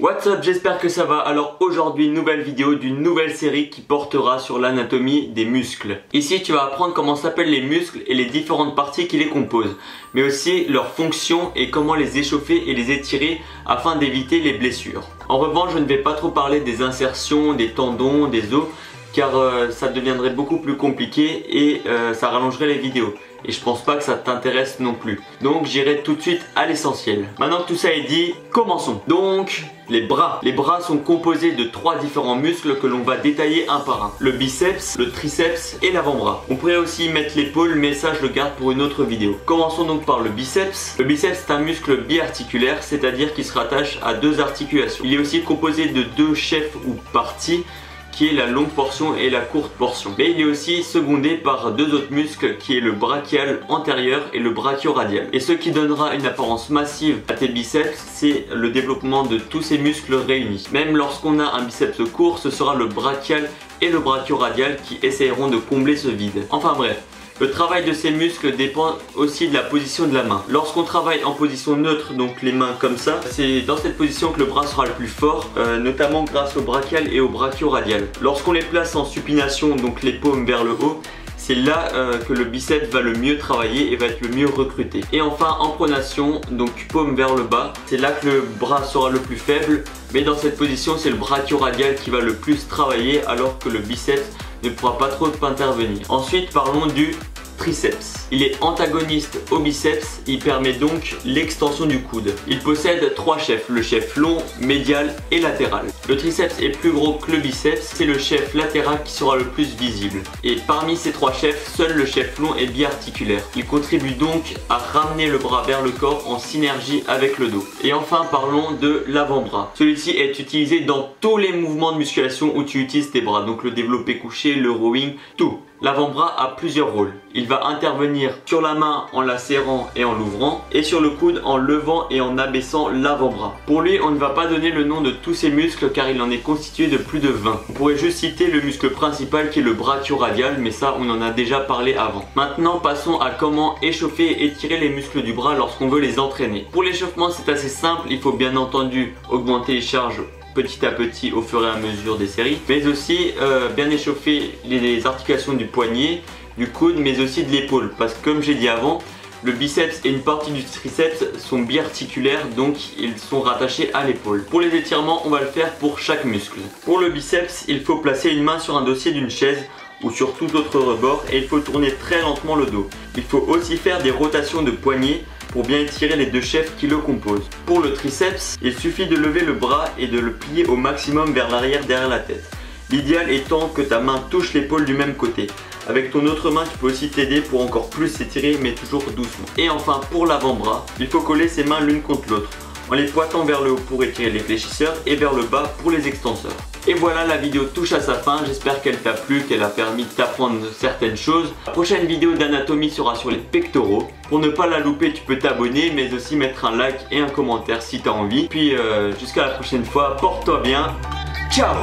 What's up, j'espère que ça va. Alors aujourd'hui, nouvelle vidéo d'une nouvelle série qui portera sur l'anatomie des muscles. Ici, tu vas apprendre comment s'appellent les muscles et les différentes parties qui les composent, mais aussi leurs fonctions et comment les échauffer et les étirer afin d'éviter les blessures. En revanche, je ne vais pas trop parler des insertions, des tendons, des os, car euh, ça deviendrait beaucoup plus compliqué et euh, ça rallongerait les vidéos et je pense pas que ça t'intéresse non plus. Donc j'irai tout de suite à l'essentiel. Maintenant que tout ça est dit, commençons. Donc les bras. Les bras sont composés de trois différents muscles que l'on va détailler un par un. Le biceps, le triceps et l'avant-bras. On pourrait aussi mettre l'épaule mais ça je le garde pour une autre vidéo. Commençons donc par le biceps. Le biceps c'est un muscle biarticulaire, c'est-à-dire qu'il se rattache à deux articulations. Il est aussi composé de deux chefs ou parties qui est la longue portion et la courte portion. Mais il est aussi secondé par deux autres muscles qui est le brachial antérieur et le brachioradial. Et ce qui donnera une apparence massive à tes biceps, c'est le développement de tous ces muscles réunis. Même lorsqu'on a un biceps court, ce sera le brachial et le brachioradial qui essayeront de combler ce vide. Enfin bref, le travail de ces muscles dépend aussi de la position de la main. Lorsqu'on travaille en position neutre, donc les mains comme ça, c'est dans cette position que le bras sera le plus fort, euh, notamment grâce au brachial et au brachioradial. Lorsqu'on les place en supination, donc les paumes vers le haut, c'est là euh, que le biceps va le mieux travailler et va être le mieux recruté. Et enfin en pronation, donc paume vers le bas, c'est là que le bras sera le plus faible, mais dans cette position c'est le brachioradial qui va le plus travailler alors que le biceps ne pourra pas trop intervenir. Ensuite parlons du triceps. Il est antagoniste au biceps, il permet donc l'extension du coude. Il possède trois chefs, le chef long, médial et latéral. Le triceps est plus gros que le biceps, c'est le chef latéral qui sera le plus visible. Et parmi ces trois chefs, seul le chef long est biarticulaire. Il contribue donc à ramener le bras vers le corps en synergie avec le dos. Et enfin parlons de l'avant-bras. Celui-ci est utilisé dans tous les mouvements de musculation où tu utilises tes bras, donc le développé couché, le rowing, tout. L'avant-bras a plusieurs rôles. Il va intervenir sur la main en la serrant et en l'ouvrant et sur le coude en levant et en abaissant l'avant-bras. Pour lui, on ne va pas donner le nom de tous ces muscles car il en est constitué de plus de 20. On pourrait juste citer le muscle principal qui est le brachioradial mais ça on en a déjà parlé avant. Maintenant passons à comment échauffer et étirer les muscles du bras lorsqu'on veut les entraîner. Pour l'échauffement c'est assez simple, il faut bien entendu augmenter les charges petit à petit au fur et à mesure des séries, mais aussi euh, bien échauffer les articulations du poignet, du coude, mais aussi de l'épaule, parce que comme j'ai dit avant, le biceps et une partie du triceps sont biarticulaires, donc ils sont rattachés à l'épaule. Pour les étirements, on va le faire pour chaque muscle. Pour le biceps, il faut placer une main sur un dossier d'une chaise ou sur tout autre rebord et il faut tourner très lentement le dos. Il faut aussi faire des rotations de poignet pour bien étirer les deux chefs qui le composent. Pour le triceps, il suffit de lever le bras et de le plier au maximum vers l'arrière derrière la tête. L'idéal étant que ta main touche l'épaule du même côté. Avec ton autre main, tu peux aussi t'aider pour encore plus s'étirer, mais toujours doucement. Et enfin, pour l'avant-bras, il faut coller ses mains l'une contre l'autre, en les pointant vers le haut pour étirer les fléchisseurs et vers le bas pour les extenseurs. Et voilà, la vidéo touche à sa fin. J'espère qu'elle t'a plu, qu'elle a permis de t'apprendre certaines choses. La prochaine vidéo d'anatomie sera sur les pectoraux. Pour ne pas la louper, tu peux t'abonner, mais aussi mettre un like et un commentaire si t'as envie. Puis euh, jusqu'à la prochaine fois, porte-toi bien. Ciao